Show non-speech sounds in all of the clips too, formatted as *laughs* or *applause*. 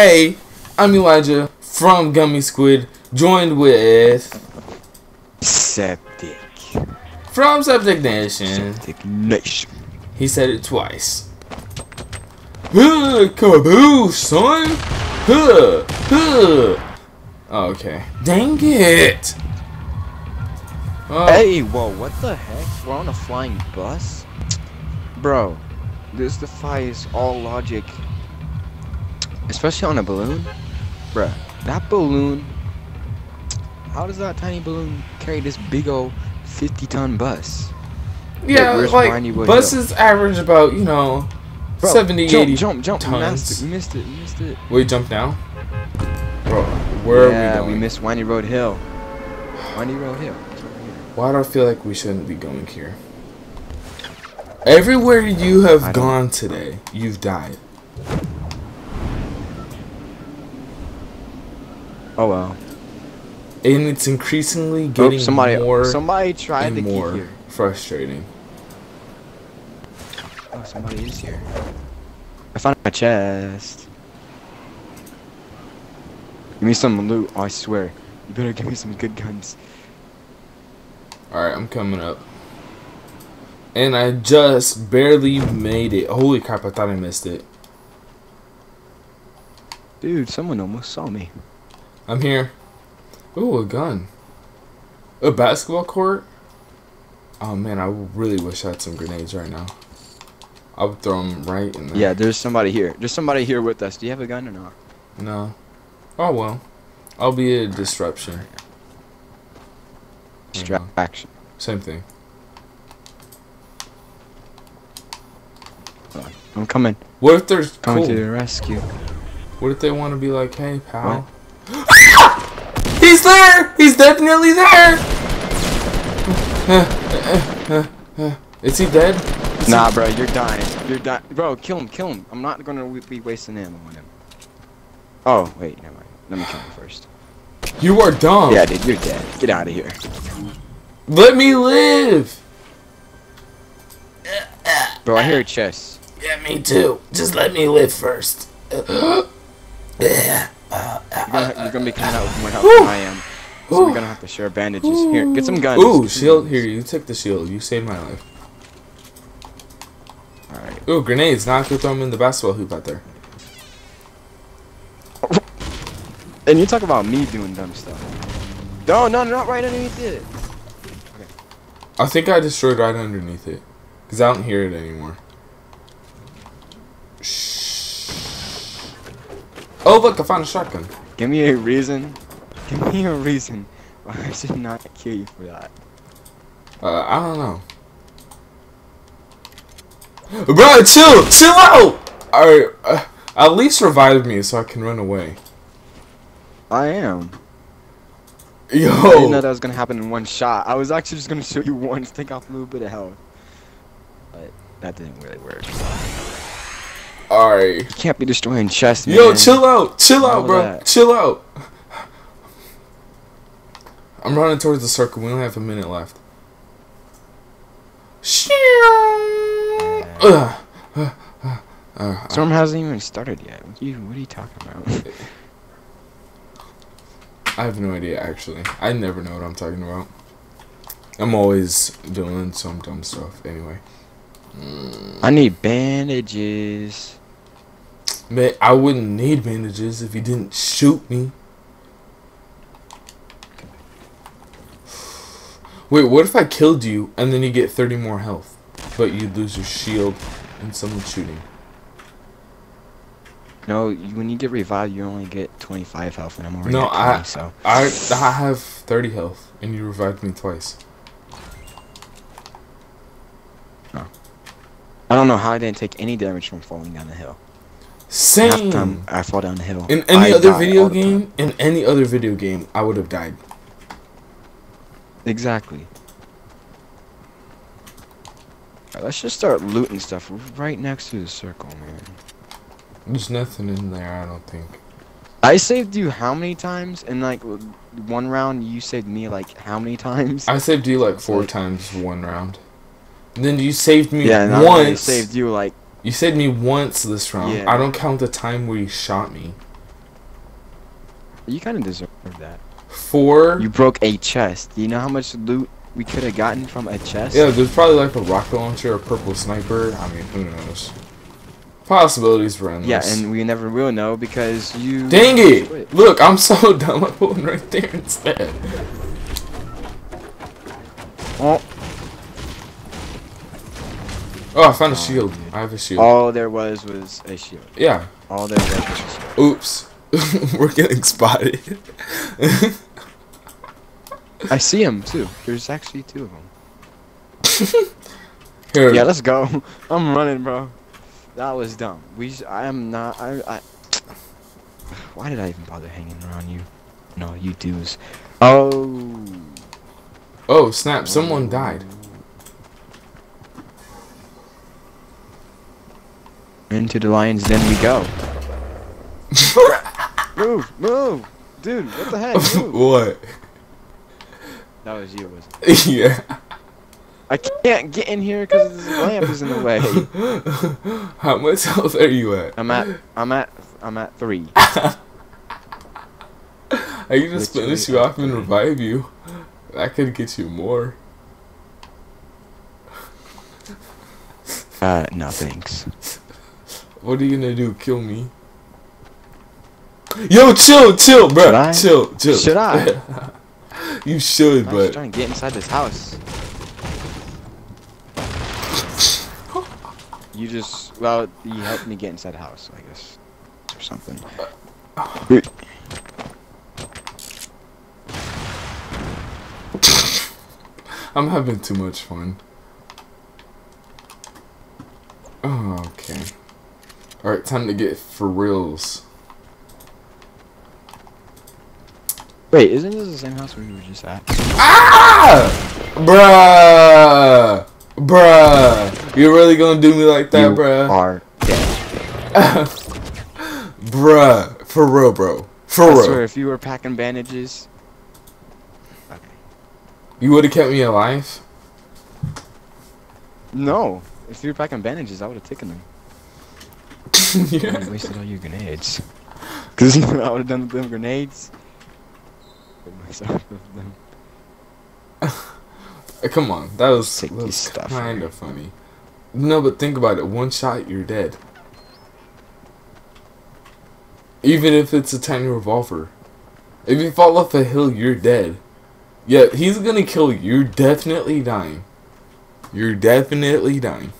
Hey, I'm Elijah from Gummy Squid, joined with Septic. from Septic Nation. Septic Nation. He said it twice. Huh, son. Huh, huh. Okay. Dang it. Oh, Hey, whoa, what the heck? We're on a flying bus? Bro, this defies all logic. Especially on a balloon. Bruh, that balloon. How does that tiny balloon carry this big old 50 ton bus? yeah, like Wood buses average about you know Bro, 70, jump, 80 jump, jump. Tons. missed it, you missed it, you missed it. Wait, jump now. Bro, where yeah, are we going? we missed Windy Road Hill. Windy Road Hill. It's over here. Why do I feel like we shouldn't be going here? Everywhere you have gone today, you've died. Oh well. And it's increasingly Oh, getting somebody, more somebody tried to more here. frustrating. Oh, somebody is here. I found my chest. Give me some loot, I swear. You better give me some good guns. Alright, I'm coming up. And I just barely made it. Holy crap, I thought I missed it. Dude, someone almost saw me. I'm here. Ooh, a gun. A basketball court? Oh man, I really wish I had some grenades right now. I would throw them right in there. Yeah, there's somebody here. There's somebody here with us. Do you have a gun or not? No. Oh well. I'll be a disruption. Distraction. Same thing. I'm coming. What if there's Coming cool? to the rescue. What if they want to be like, hey pal? *laughs* He's there! He's definitely there! Is he dead? Is he- Nah, bro, you're dying. You're dying. Bro, kill him, kill him. I'm not gonna be wasting ammo on him. Oh, wait, never mind. Let me kill him first. You are dumb. Yeah, dude, you're dead. Get out of here. Let me live! Bro, I hear a chest. Yeah, me too. Just let me live first. *gasps* You're gonna, you're gonna be coming out with more health than I am. So we're gonna have to share bandages. Here, get some guns. Ooh, shield. guns. Here, you take the shield. You saved my life. Alright. Ooh, grenades. Now I can throw them in the basketball hoop out there. And you talk about me doing dumb stuff. No, no, not right underneath it. Okay. I think I destroyed right underneath it. Because I don't hear it anymore. Shh. Oh, look, I found a shotgun. Give me a reason. Give me a reason why I should not kill you for that. Uh, I don't know. Bro, chill! Chill out! Alright, uh, at least revive me so I can run away. I am. I didn't know that was gonna happen in one shot. I was actually just gonna show you once, take off a little bit of health. But that didn't really work. Alright. You can't be destroying chests, man. Yo, chill out! Chill out, bro! that? Chill out! I'm running towards the circle. We only have a minute left. Ugh. Uh, Storm hasn't even started yet. What are you, what are you talking about? *laughs* I have no idea, actually. I never know what I'm talking about. I'm always doing some dumb stuff, anyway. I need bandages. Man, I wouldn't need bandages if you didn't shoot me. Wait, what if I killed you and then you get 30 more health, but you lose your shield and someone's shooting? No, when you get revived, you only get 25 health, and I'm already No, at 20, I- so. I I have 30 health and you revived me twice. Don't know how I didn't take any damage from falling down the hill. Same. time I fall down the hill. In any I other video all the time. game, in any other video game, I would have died. Exactly. Alright, let's just start looting stuff right next to the circle, man. There's nothing in there, I don't think. I saved you how many times? In like one round, you saved me like how many times? I saved you like *laughs* four times one round. And then you saved me yeah, I once. only saved you like You saved me once this round. Yeah. I don't count the time where you shot me. You kind of deserve that. Four. You broke a chest. Do you know how much loot we could have gotten from a chest? Yeah, there's probably like a rocket launcher, a purple sniper. I mean, who knows? Possibilities were endless. Yeah, and we never will know because you. Dang it! Look, I'm so *laughs* dumb. I put one right there instead. Oh, Oh, I found a Oh, shield. dude. I have a shield. all there was was a shield. Yeah. All there was was a shield. Oops. *laughs* We're getting spotted. *laughs* I see him too. There's actually two of them. *laughs* Here. Yeah, let's go. I'm running, bro. That was dumb. We. sh- I am not. I. I. *sighs* Why did I even bother hanging around you? No, you dudes. Oh. Oh, snap. Someone oh. died. Into the lions, then we go. *laughs* Move, move, dude. What the heck? *laughs* Move. what? that was you, wasn't it? *laughs* yeah. I can't get in here because this lamp is in the way. How much health are you at? I'm at. I'm at. I'm at three. I can just Literally finish you off and revive you. That could get you more. Uh, no thanks. What are you gonna do? Kill me? Yo, chill, chill, bro. Chill, chill. Should I? *laughs* you should, I'm just but trying to get inside this house. You just, well, you helped me get inside the house, I guess, or something. I'm having too much fun. Oh, okay. Alright, time to get for reals. Wait, isn't this the same house we were just at? Ah! Bruh! Bruh! You're really gonna do me like that, you bruh? are *laughs* dead. bruh. For real, bro. For I real. swear, if you were packing bandages, okay. You would've kept me alive? No, if you were packing bandages, I would have taken them. Yeah. You wasted all your grenades. Cause you know I would have done with them grenades. Myself them. *laughs* Uh, Come on, that was, Take that was kind away. of funny. No, but think about it. One shot, you're dead. Even if it's a tiny revolver. If you fall off a hill, you're dead. Yeah, he's gonna kill you. You're definitely dying. You're definitely dying.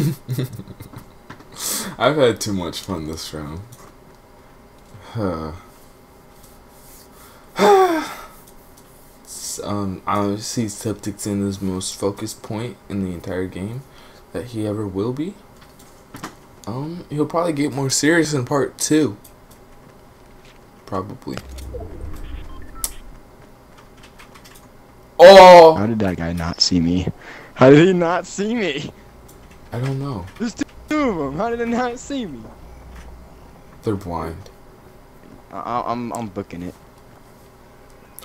*laughs* I've had too much fun this round. S- *sighs* um, obviously Septic's in his most focused point in the entire game that he ever will be. Um, he'll probably get more serious in part two. Probably. Oh, How did that guy not see me? How did he not see me? I don't know. There's two of them. How did they not see me? They're blind. I- I- I'm I'm booking it.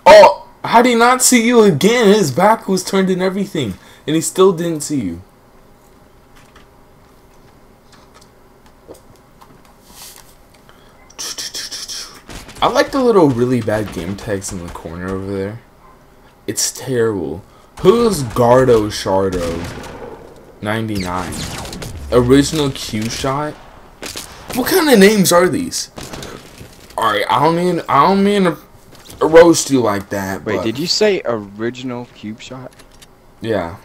Oh, how did he not see you again? His back was turned and everything, and he still didn't see you. I like the little really bad game tags in the corner over there. It's terrible. Who's Gardo Shardo? 99. Original Q shot? What kind of names are these? Alright, I don't mean I don't mean to roast you like that. Wait, but did you say original cube shot? Yeah.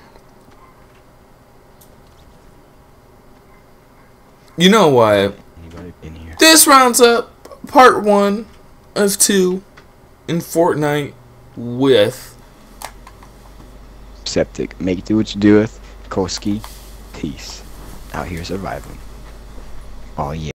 You know what? Anybody in here? This rounds up part one of two in Fortnite with Septic. Make it do what you do with. Koski. Peace. Out here surviving. Oh yeah.